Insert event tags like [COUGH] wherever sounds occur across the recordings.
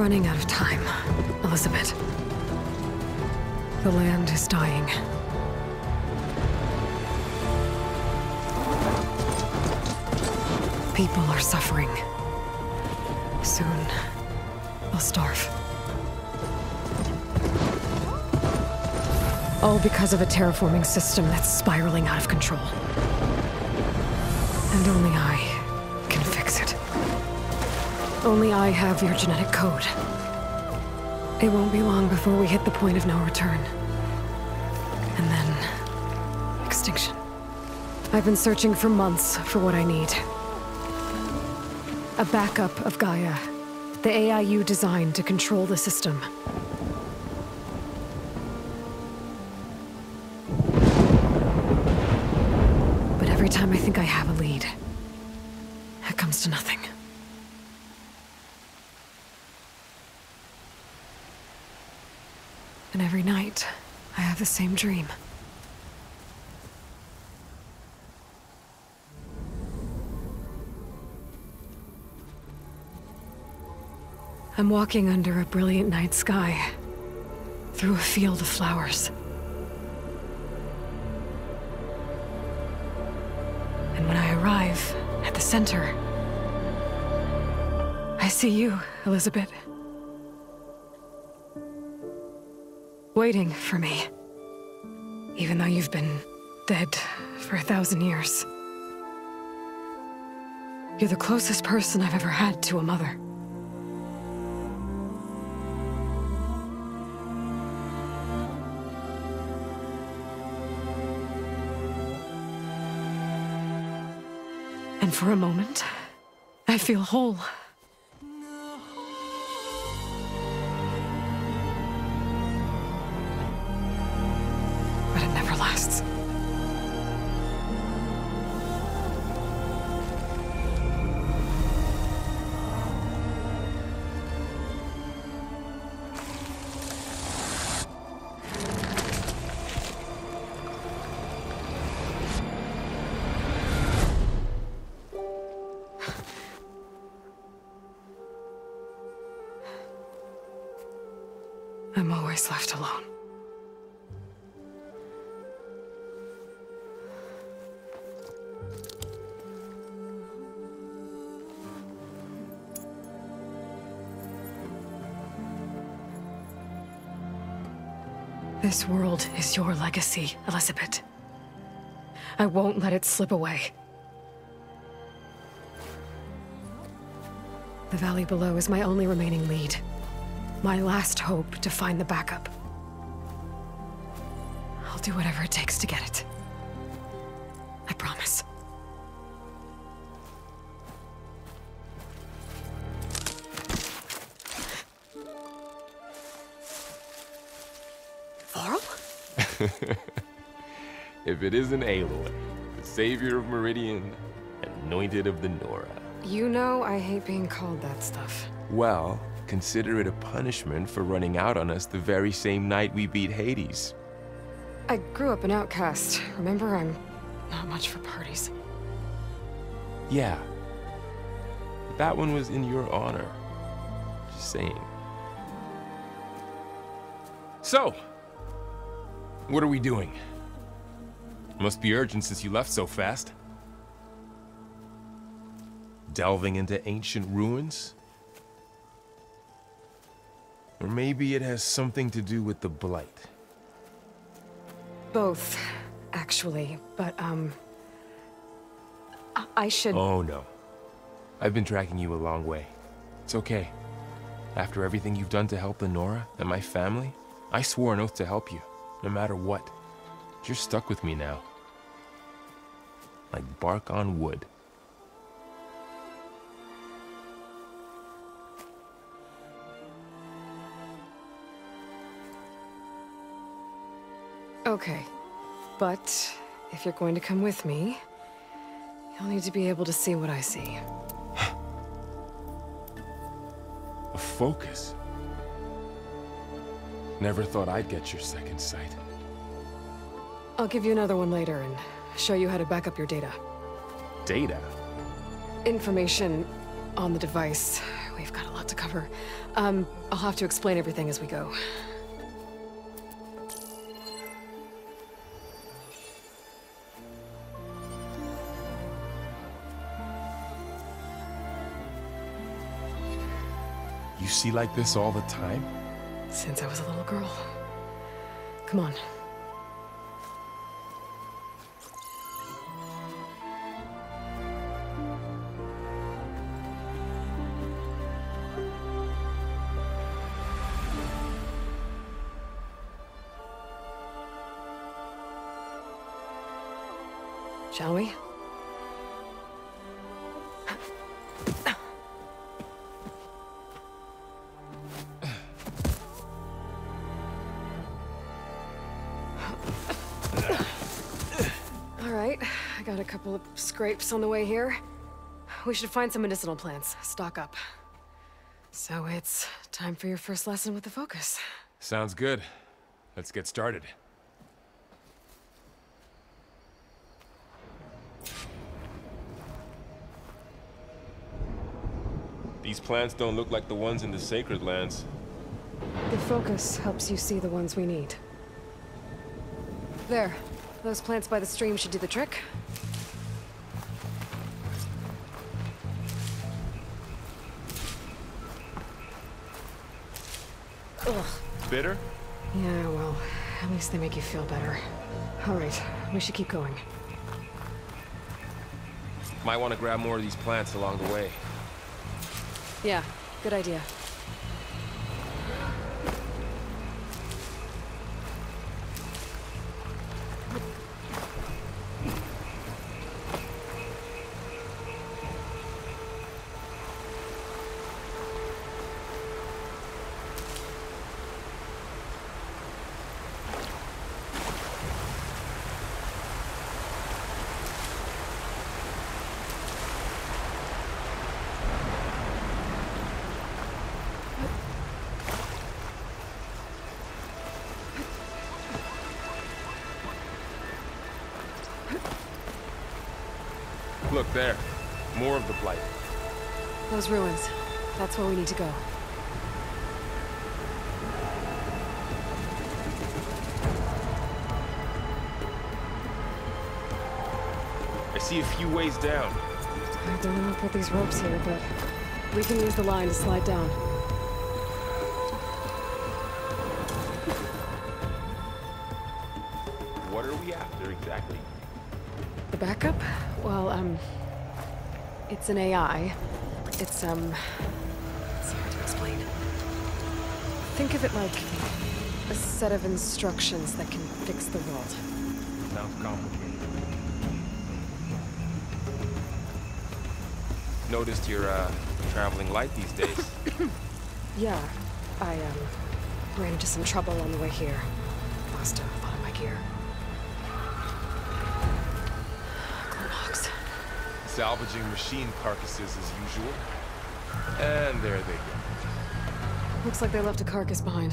Running out of time, Elisabet. The land is dying. People are suffering. Soon, they'll starve. All because of a terraforming system that's spiraling out of control. And only I. Only I have your genetic code. It won't be long before we hit the point of no return. And then... extinction. I've been searching for months for what I need. A backup of Gaia. The AIU designed to control the system. But every time I think I have a lead, the same dream. I'm walking under a brilliant night sky, through a field of flowers. And when I arrive at the center, I see you, Elisabet. Waiting for me. Even though you've been dead for a thousand years. You're the closest person I've ever had to a mother. And for a moment, I feel whole. Always left alone. This world is your legacy, Elisabet. I won't let it slip away. The valley below is my only remaining lead. My last hope to find the backup. I'll do whatever it takes to get it. I promise. Varl? [LAUGHS] If it isn't Aloy, the savior of Meridian, anointed of the Nora. You know I hate being called that stuff. Well, consider it a punishment for running out on us the very same night we beat Hades. I grew up an outcast. Remember, I'm not much for parties. Yeah. That one was in your honor. Just saying. So, what are we doing? Must be urgent since you left so fast. Delving into ancient ruins? Or maybe it has something to do with the Blight. Both, actually. But, um... I, I should... Oh no. I've been tracking you a long way. It's okay. After everything you've done to help the Nora and my family, I swore an oath to help you, no matter what. You're stuck with me now. Like bark on wood. Okay. But, if you're going to come with me, you'll need to be able to see what I see. A focus. Never thought I'd get your second sight. I'll give you another one later and show you how to back up your data. Data? Information on the device. We've got a lot to cover. Um, I'll have to explain everything as we go. See like this all the time? Since I was a little girl. Come on. Shall we? Got a couple of scrapes on the way here. We should find some medicinal plants, stock up. So it's time for your first lesson with the Focus. Sounds good. Let's get started. These plants don't look like the ones in the Sacred Lands. The Focus helps you see the ones we need. There. Those plants by the stream should do the trick. Bitter? Yeah, well, at least they make you feel better. All right, we should keep going. Might want to grab more of these plants along the way. Yeah, good idea. Look there. More of the blight. Those ruins. That's where we need to go. I see a few ways down. I don't know who put these ropes here, but we can use the line to slide down. What are we after exactly? It's an AI. It's, um... It's hard to explain. Think of it like a set of instructions that can fix the world. Sounds complicated. Noticed you're, uh, traveling light these days. [COUGHS] Yeah, I, um, ran into some trouble on the way here. Lost a lot of my gear. Salvaging machine carcasses as usual. And there they go. Looks like they left a carcass behind.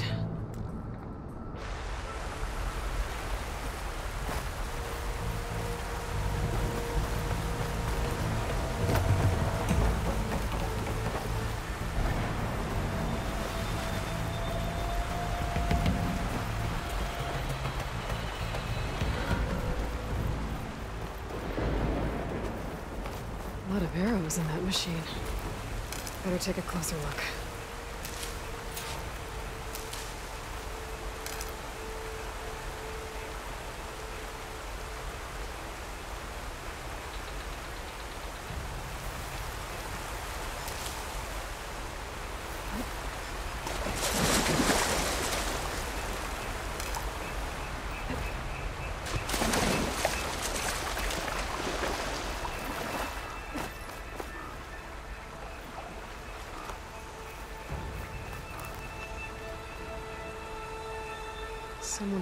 A lot of arrows in that machine. Better take a closer look.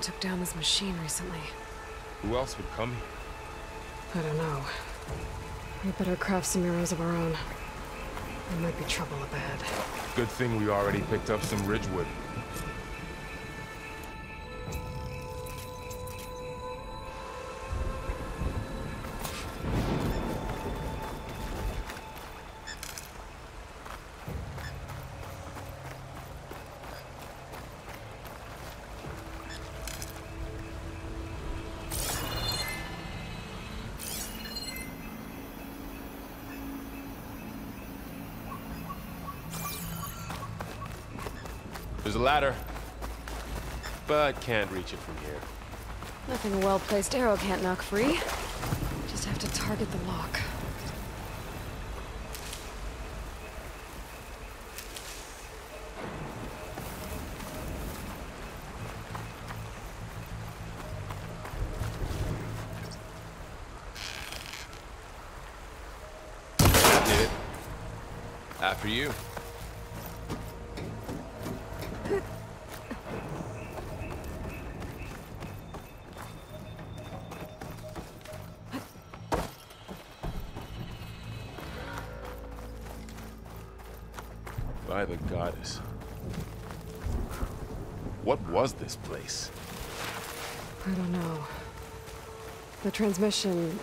Took down this machine recently. Who else would come here? I don't know. We better craft some arrows of our own. There might be trouble ahead. Good thing we already picked up some ridgewood. But can't reach it from here. Nothing a well-placed arrow can't knock free. Just have to target the lock. After you. By the goddess. What was this place? I don't know. The transmission...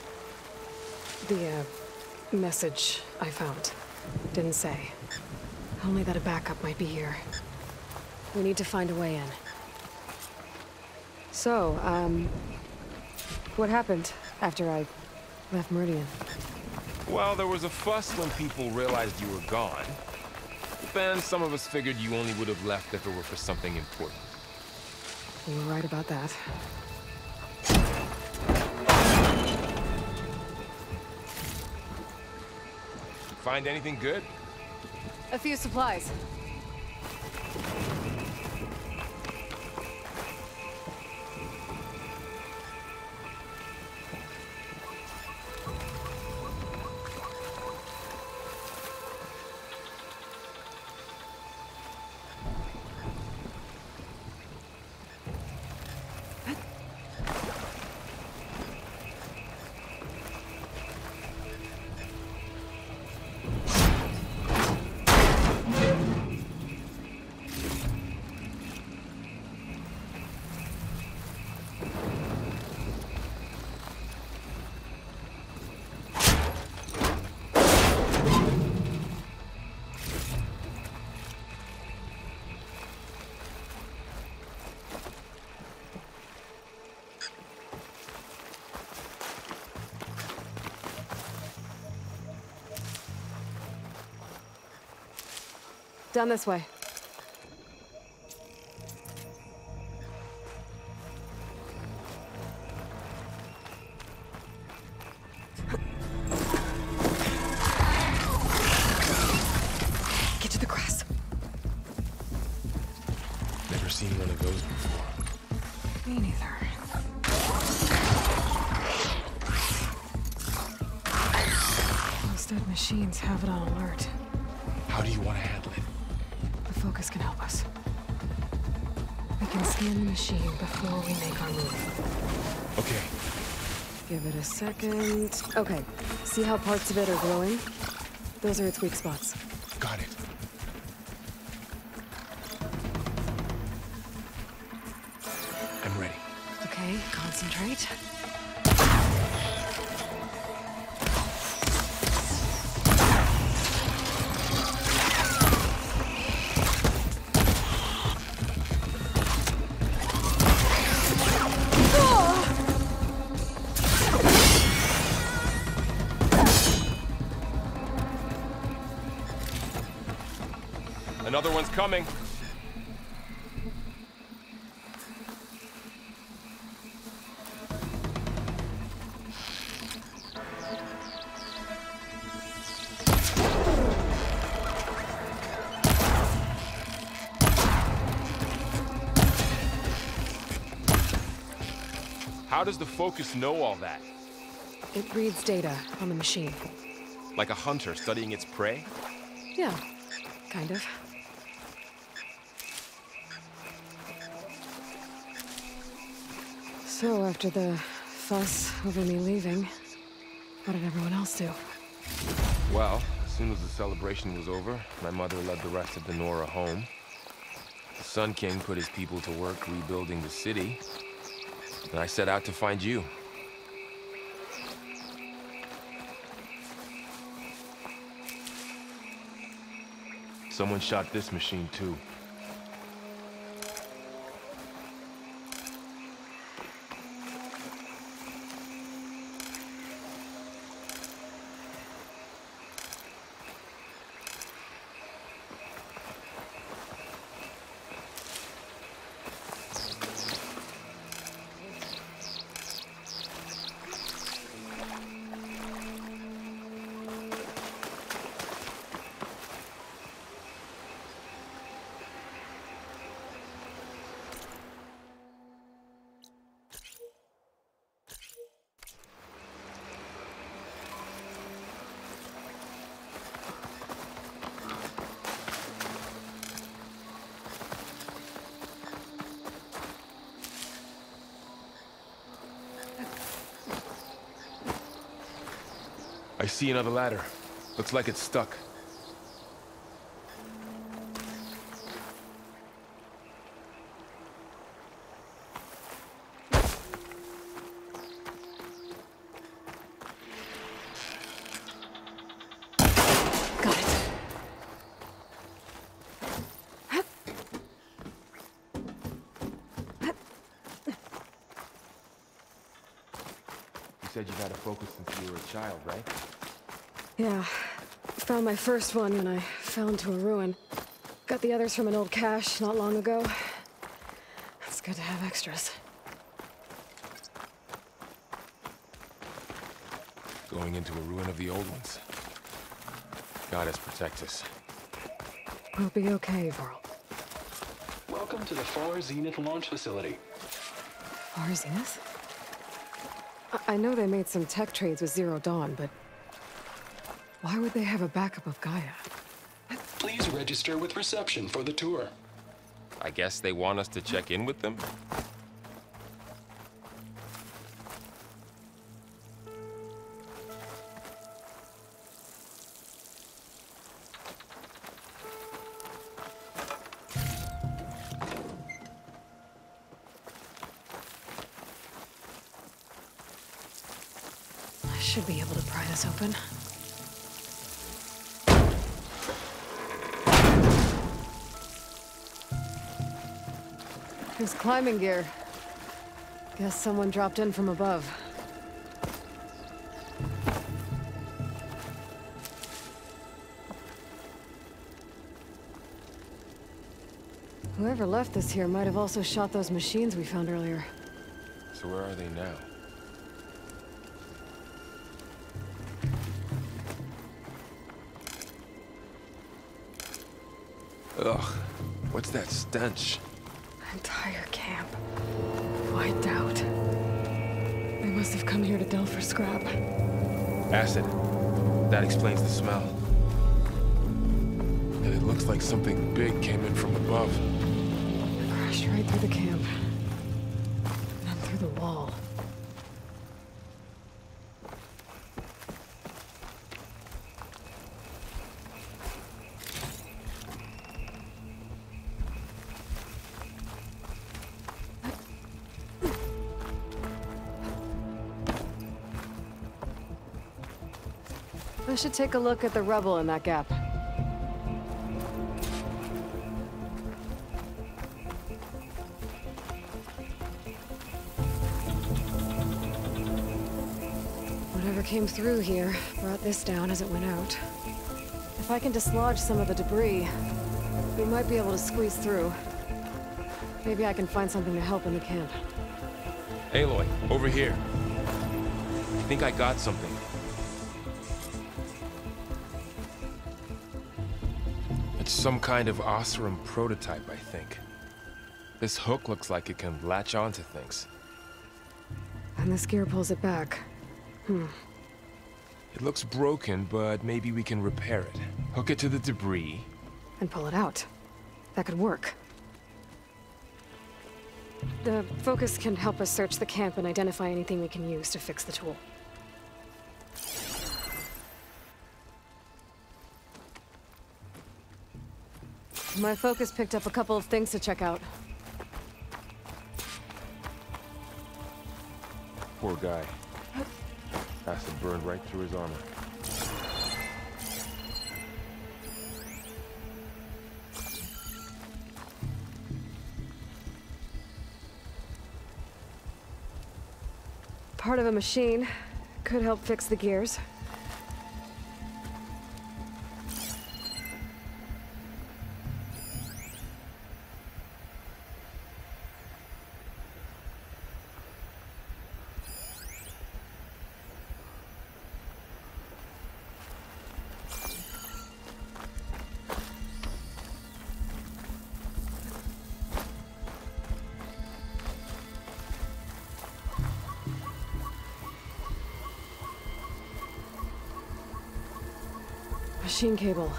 The, uh, message I found didn't say. Only that a backup might be here. We need to find a way in. So, um... What happened after I left Meridian? Well, there was a fuss when people realized you were gone. Then some of us figured you only would have left if it were for something important. You were right about that. Find anything good? A few supplies. Down this way. Get to the grass. Never seen one of those before. Me neither. Those dead machines have it on alert. How do you want to scan the machine before we make our move. Okay, Give it a second. Okay, see how parts of it are glowing? Those are its weak spots. Another one's coming. How does the Focus know all that? It reads data on the machine. Like a hunter studying its prey? Yeah, kind of. So, after the fuss over me leaving, what did everyone else do? Well, as soon as the celebration was over, my mother led the rest of the Nora home. The Sun King put his people to work rebuilding the city, and I set out to find you. Someone shot this machine too. I see another ladder. Looks like it's stuck. You said you had a focus since you were a child, right? Yeah. Found my first one when I fell into a ruin. Got the others from an old cache not long ago. It's good to have extras. Going into a ruin of the old ones. Goddess protect us. We'll be okay, Varl. Welcome to the Far Zenith launch facility. Far Zenith? I, I know they made some tech trades with Zero Dawn, but... Why would they have a backup of Gaia? Please register with reception for the tour. I guess they want us to check in with them? Climbing gear. Guess someone dropped in from above. Whoever left this here might have also shot those machines we found earlier. So where are they now? Ugh, what's that stench? Have come here to delve for scrap. Acid. That explains the smell. And it looks like something big came in from above. Crashed right through the camp. And then through the wall. I should take a look at the rubble in that gap. Whatever came through here brought this down as it went out. If I can dislodge some of the debris, we might be able to squeeze through. Maybe I can find something to help in the camp. Aloy, over here. I think I got something. Some kind of Oseram prototype, I think. This hook looks like it can latch onto things. And this gear pulls it back. Hmm. It looks broken, but maybe we can repair it. Hook it to the debris. and pull it out. That could work. The focus can help us search the camp and identify anything we can use to fix the tool. My focus picked up a couple of things to check out. Poor guy. Acid burned right through his armor. Part of a machine. Could help fix the gears. Machine cable.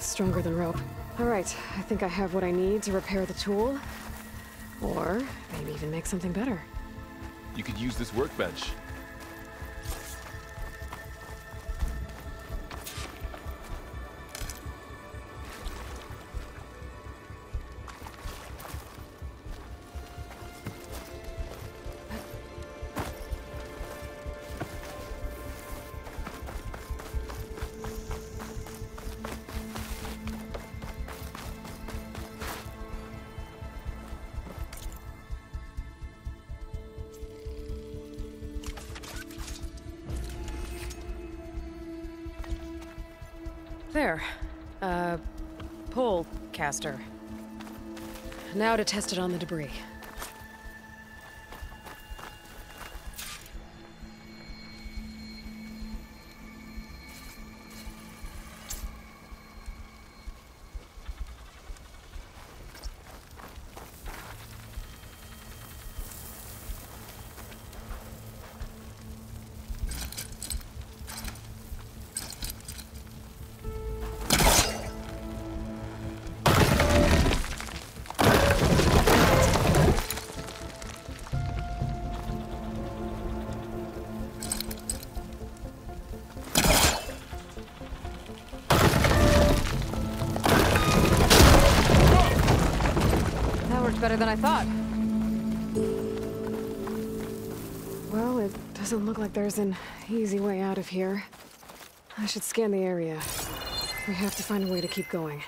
Stronger than rope. Alright, I think I have what I need to repair the tool. Or maybe even make something better. You could use this workbench. To test it on the debris. Better than I thought. Well, it doesn't look like there's an easy way out of here. I should scan the area. We have to find a way to keep going.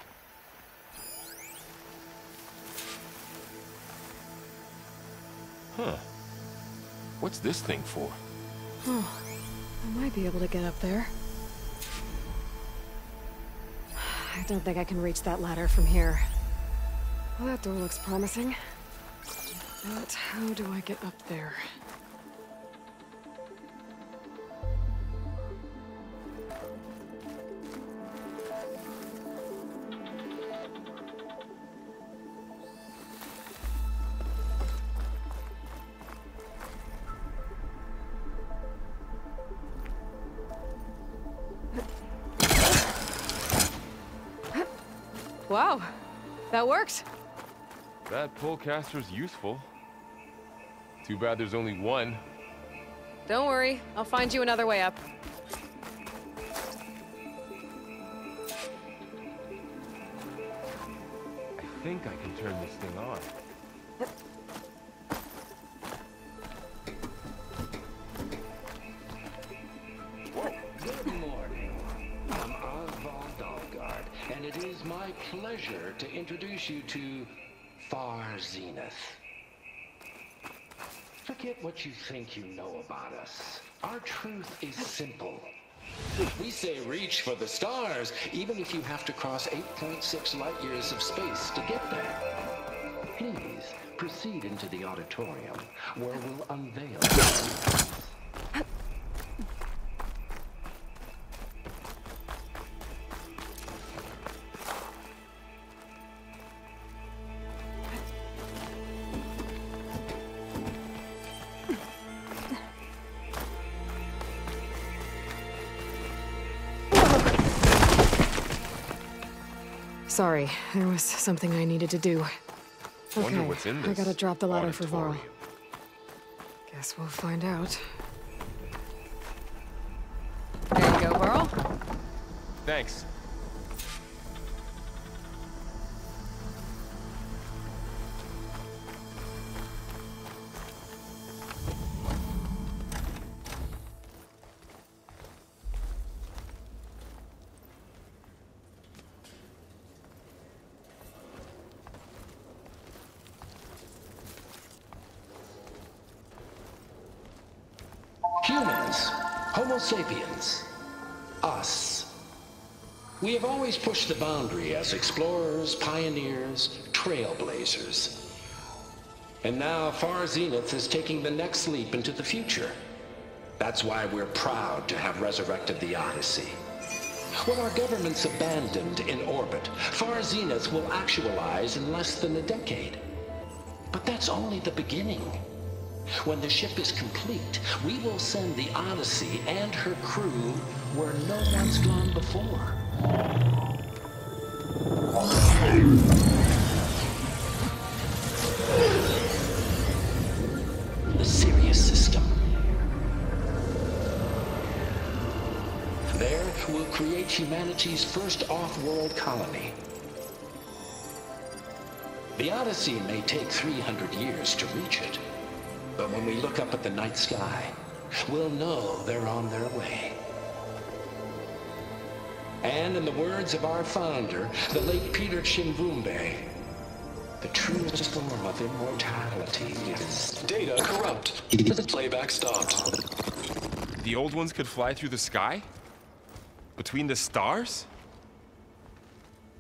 Huh. What's this thing for? Oh, I might be able to get up there. I don't think I can reach that ladder from here. Well, that door looks promising. But how do I get up there? Wow, that worked. That Pullcaster's useful. Too bad there's only one. Don't worry, I'll find you another way up. I think I can turn this thing on. Good morning. I'm Oswald Dahlgard, and it is my pleasure to introduce you to Far Zenith. Forget what you think you know about us. Our truth is simple. We say reach for the stars, even if you have to cross 8.6 light years of space to get there. Please proceed into the auditorium, where we'll unveil. [LAUGHS] Sorry, there was something I needed to do. Wonder Okay, what's in I gotta drop the ladder for Varl. Guess we'll find out. There you go, Varl. Thanks. We have always pushed the boundary as explorers, pioneers, trailblazers. And now Far Zenith is taking the next leap into the future. That's why we're proud to have resurrected the Odyssey. When our government's abandoned in orbit, Far Zenith will actualize in less than a decade. But that's only the beginning. When the ship is complete, we will send the Odyssey and her crew where no one's gone before. The Sirius system. There, we'll create humanity's first off-world colony. The Odyssey may take 300 years to reach it. But when we look up at the night sky, we'll know they're on their way. And in the words of our founder, the late Peter Chimvumbe, the truest form of immortality is Data corrupt. The playback stopped. The old ones could fly through the sky? Between the stars?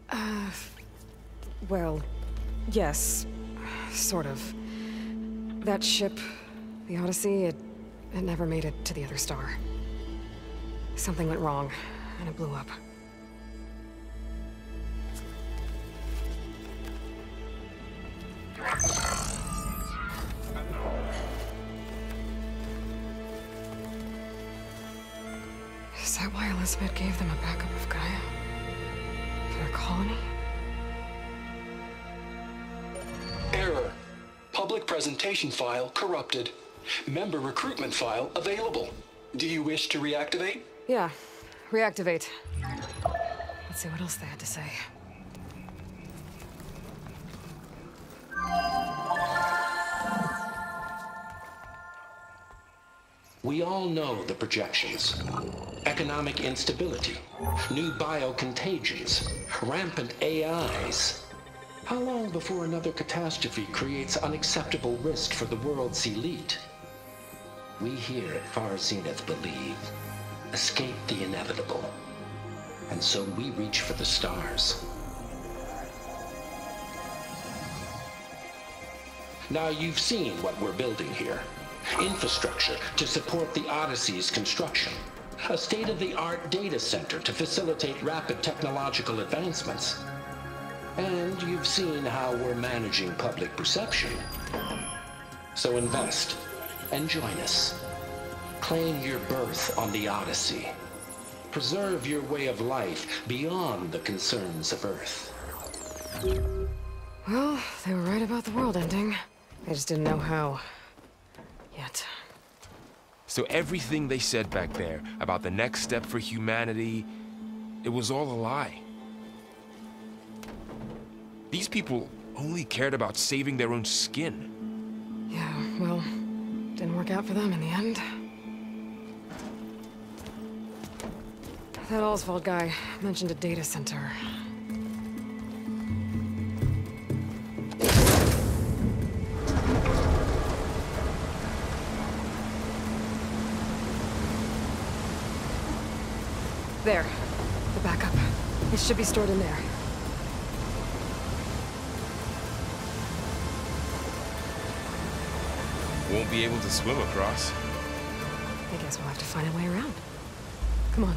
Uh, well, yes. Sort of. That ship, the Odyssey, it, it never made it to the other star. Something went wrong, and it blew up. Is that why Elisabet gave them a backup of Gaia? For their colony? Error. Public presentation file corrupted. Member recruitment file available. Do you wish to reactivate? Yeah. Reactivate. Let's see what else they had to say. We all know the projections. Economic instability, new biocontagions, rampant AIs. How long before another catastrophe creates unacceptable risk for the world's elite? We here at Far Zenith believe escape the inevitable. And so we reach for the stars. Now you've seen what we're building here. Infrastructure to support the Odyssey's construction. A state-of-the-art data center to facilitate rapid technological advancements. And you've seen how we're managing public perception. So invest and join us. Claim your berth on the Odyssey. Preserve your way of life beyond the concerns of Earth. Well, they were right about the world ending. I just didn't know how. Yet. So everything they said back there about the next step for humanity, it was all a lie. These people only cared about saving their own skin. Yeah, well, didn't work out for them in the end. That Oswald guy mentioned a data center. Should be stored in there. Won't be able to swim across. I guess we'll have to find a way around. Come on.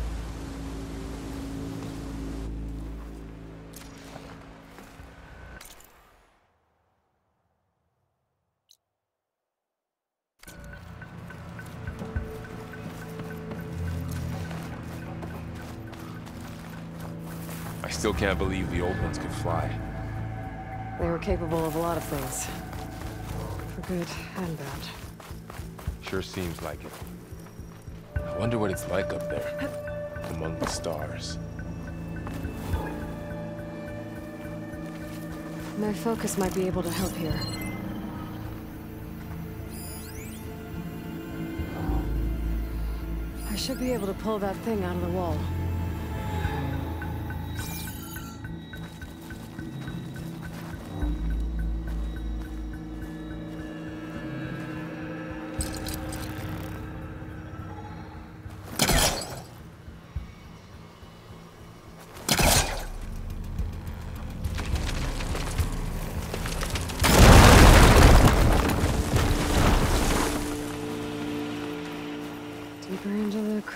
Still can't believe the old ones could fly. They were capable of a lot of things. For good and bad. Sure seems like it. I wonder what it's like up there, among the stars. My focus might be able to help here. I should be able to pull that thing out of the wall.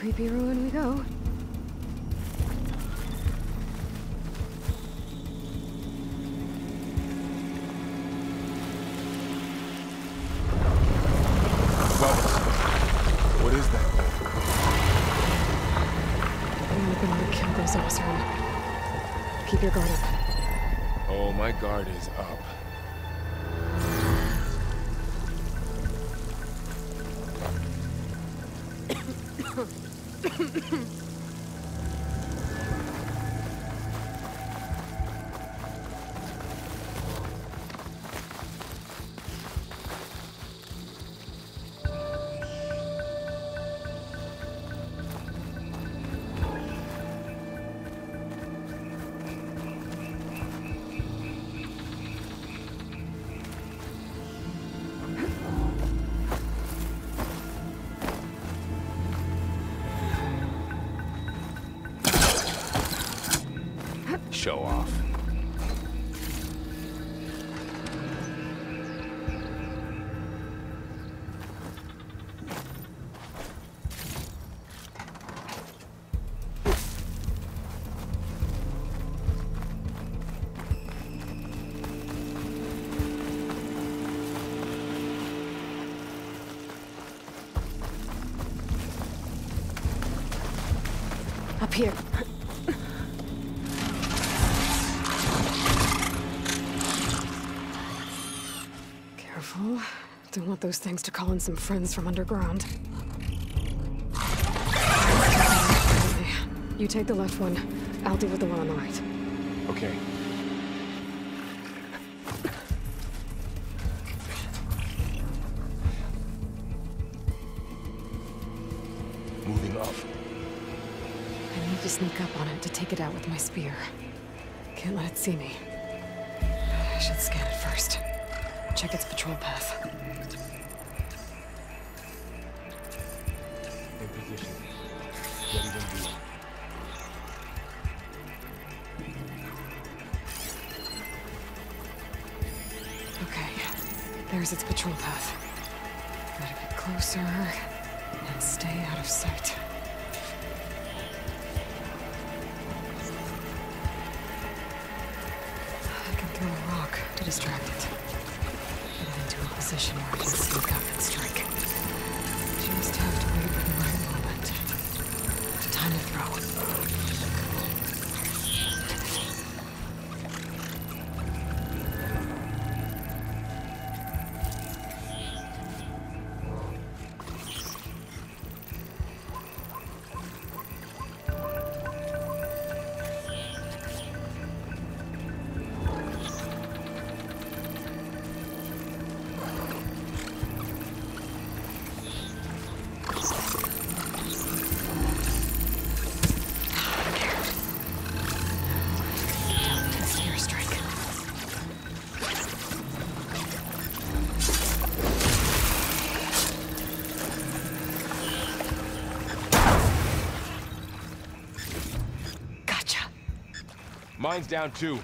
Creepy ruin we go. show off. Up here. Don't want those things to call in some friends from underground. You take the left one. I'll deal with the one on the right. Okay. Moving up. I need to sneak up on it to take it out with my spear. Can't let it see me. I should scan it first. Check its patrol path. Path. Gotta get closer Mine's down too.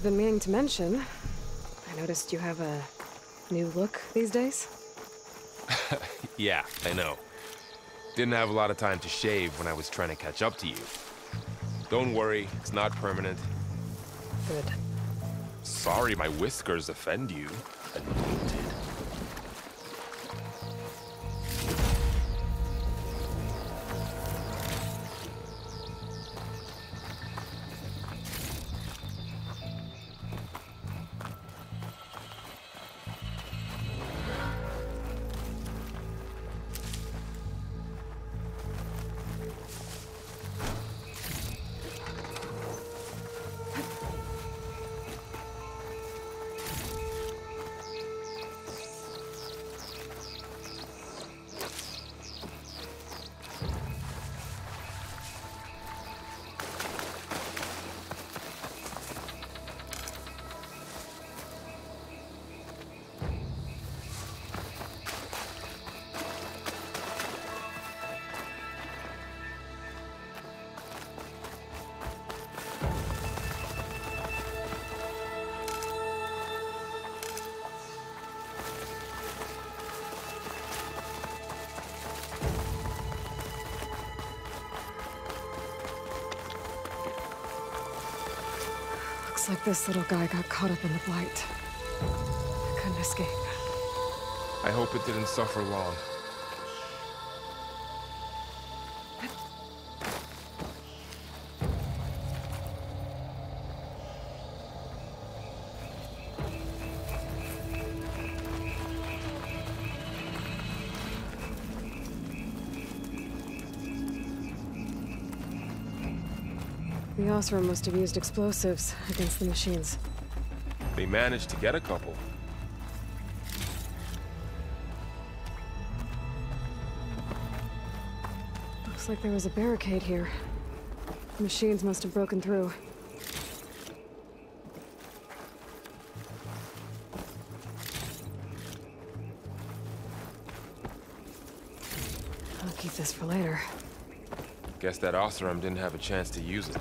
I've been meaning to mention. I noticed you have a new look these days. [LAUGHS] Yeah, I know. Didn't have a lot of time to shave when I was trying to catch up to you. Don't worry, it's not permanent. Good. Sorry my whiskers offend you. Looks like this little guy got caught up in the blight. Couldn't escape. I hope it didn't suffer long. The must have used explosives against the machines. They managed to get a couple. Looks like there was a barricade here. The machines must have broken through. I'll keep this for later. Guess that Oseram didn't have a chance to use it.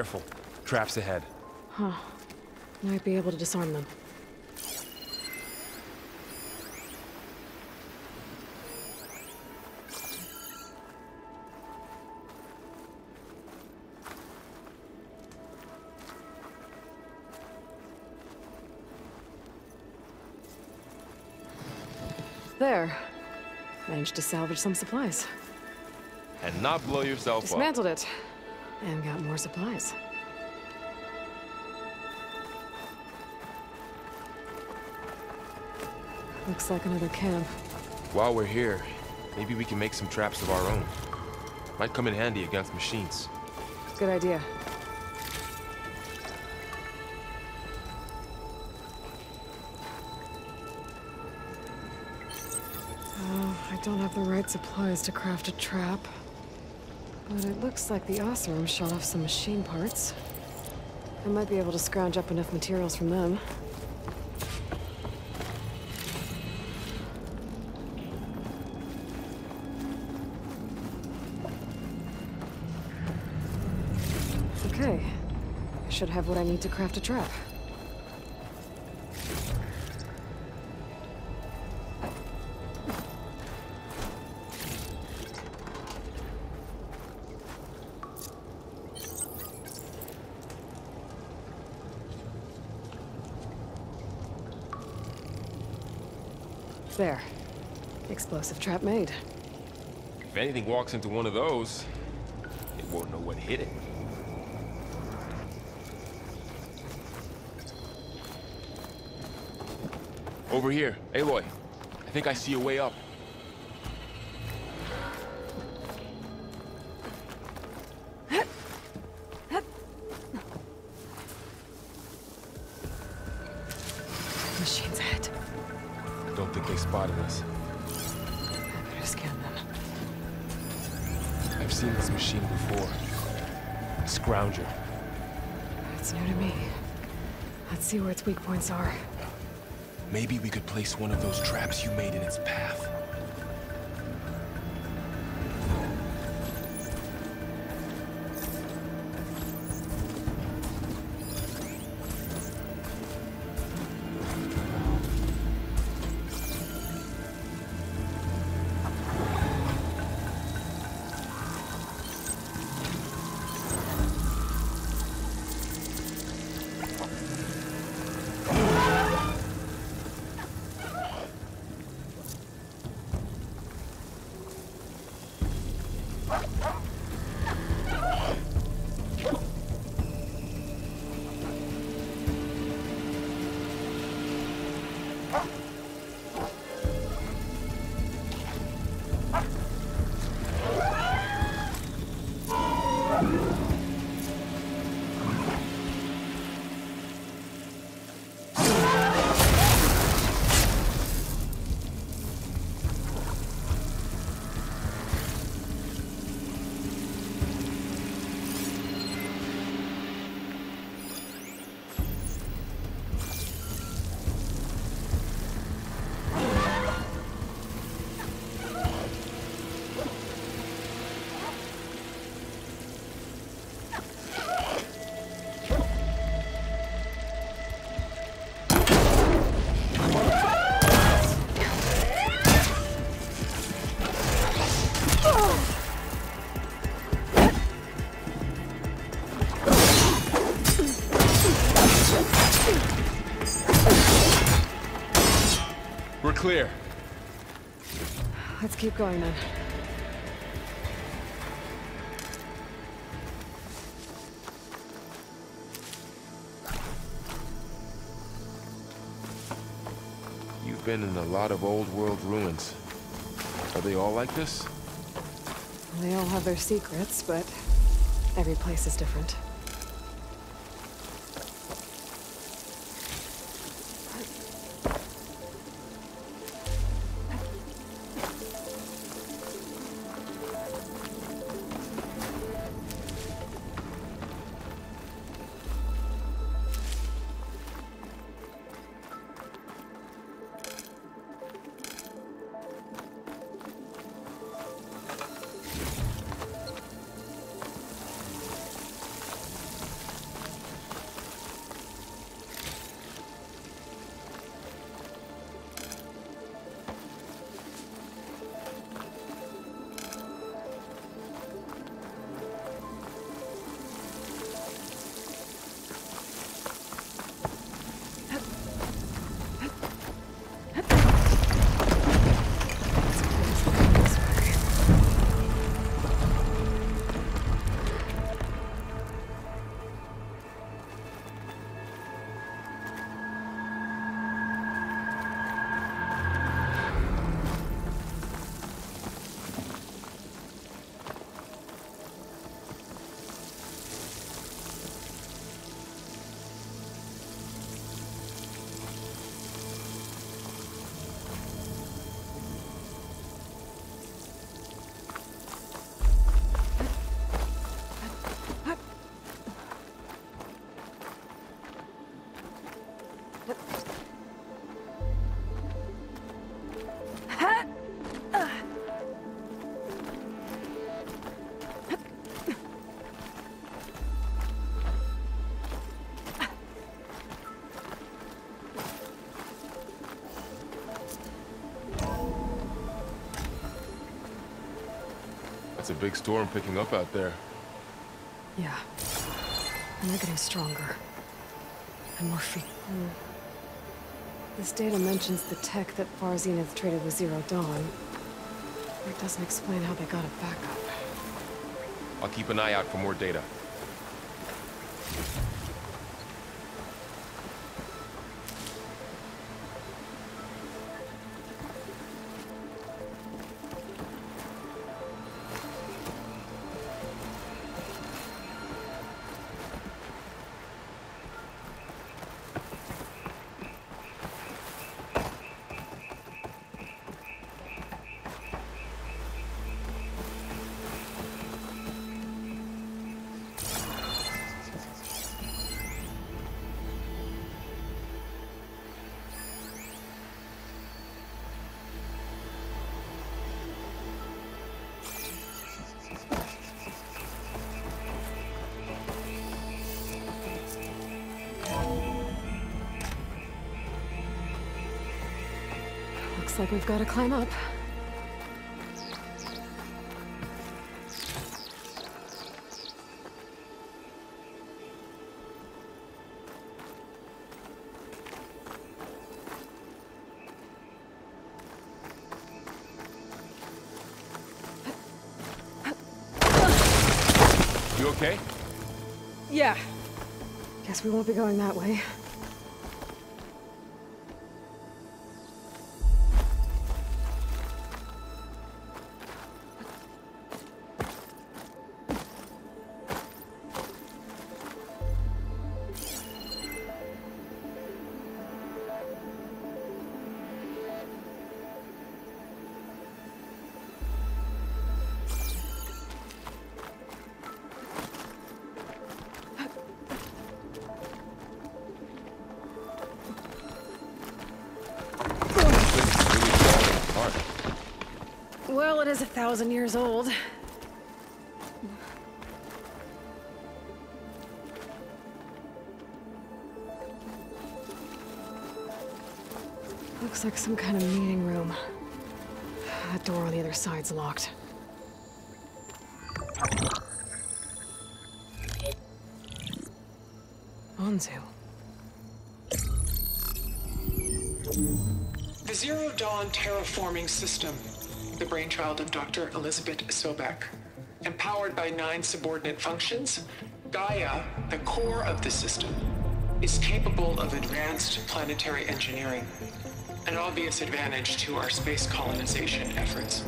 Careful. Traps ahead. Huh. Might be able to disarm them. There. Managed to salvage some supplies. And not blow yourself up. Dismantled it. And got more supplies. Looks like another camp. While we're here, maybe we can make some traps of our own. Might come in handy against machines. Good idea. Oh, I don't have the right supplies to craft a trap. But it looks like the Oseram shot off some machine parts. I might be able to scrounge up enough materials from them. Okay. I should have what I need to craft a trap. Explosive trap made. If anything walks into one of those, it won't know what hit it. Over here. Aloy, I think I see a way up. Its weak points are. Maybe we could place one of those traps you made in its path. Clear. Let's keep going then. You've been in a lot of old world ruins. Are they all like this? They all have their secrets, but every place is different. It's a big storm picking up out there. Yeah. And they're getting stronger. And more free. Hmm. This data mentions the tech that Far Zenith traded with Zero Dawn. It doesn't explain how they got it back up. I'll keep an eye out for more data. Like we've got to climb up. You okay? Yeah. Guess we won't be going that way. Thousand years old. Looks like some kind of meeting room. That door on the other side's locked. Anzu. The Zero Dawn terraforming system, the brainchild of Dr. Elisabet Sobek. Empowered by nine subordinate functions, Gaia, the core of the system, is capable of advanced planetary engineering, an obvious advantage to our space colonization efforts.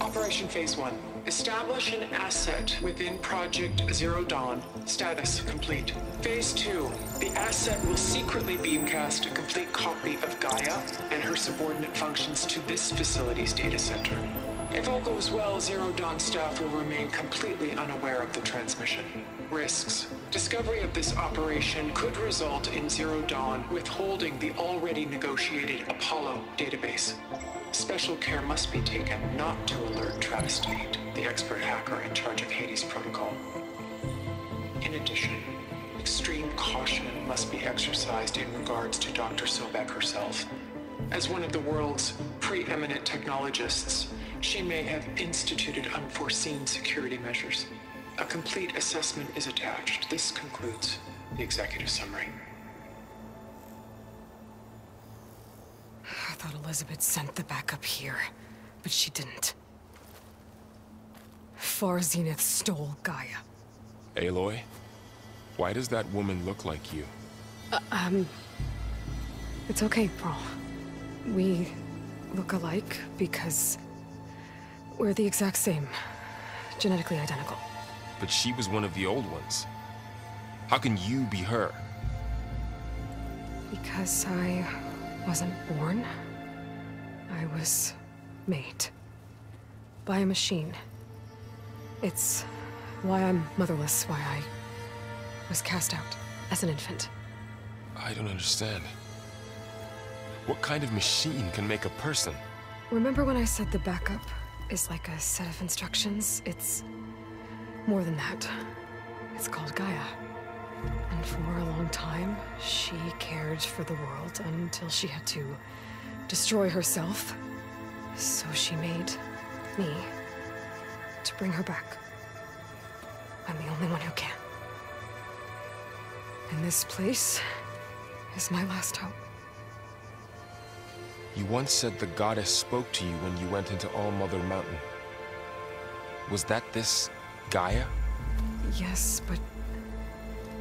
Operation Phase 1. Establish an asset within Project Zero Dawn. Status complete. Phase 2. The asset will secretly beamcast a complete copy of Gaia and her subordinate functions to this facility's data center. If all goes well, Zero Dawn staff will remain completely unaware of the transmission. Risks. Discovery of this operation could result in Zero Dawn withholding the already negotiated Apollo database. Special care must be taken not to alert Travis Tate, the expert hacker in charge of Hades Protocol. In addition, extreme caution must be exercised in regards to Dr. Sobek herself. As one of the world's preeminent technologists, she may have instituted unforeseen security measures. A complete assessment is attached. This concludes the executive summary. I thought Elisabet sent the backup here, but she didn't. Far Zenith stole Gaia. Aloy, why does that woman look like you? Um it's okay, Varl. We look alike because we're the exact same. Genetically identical. But she was one of the old ones. How can you be her? Because I wasn't born, I was made. By a machine. It's why I'm motherless, why I was cast out as an infant. I don't understand. What kind of machine can make a person? Remember when I said the backup is like a set of instructions? It's more than that. It's called Gaia. And for a long time, she cared for the world until she had to destroy herself. So she made me to bring her back. I'm the only one who can. And this place is my last hope. You once said the goddess spoke to you when you went into All Mother Mountain. Was that this Gaia? Yes, but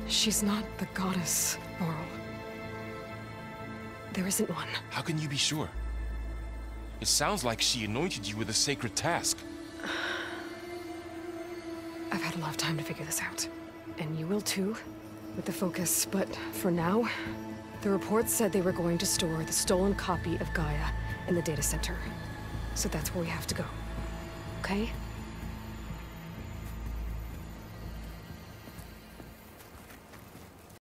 she's not the goddess, Varl. There isn't one. How can you be sure? It sounds like she anointed you with a sacred task. I've had a lot of time to figure this out. And you will too, with the focus. But for now, the report said they were going to store the stolen copy of Gaia in the data center. So that's where we have to go. Okay?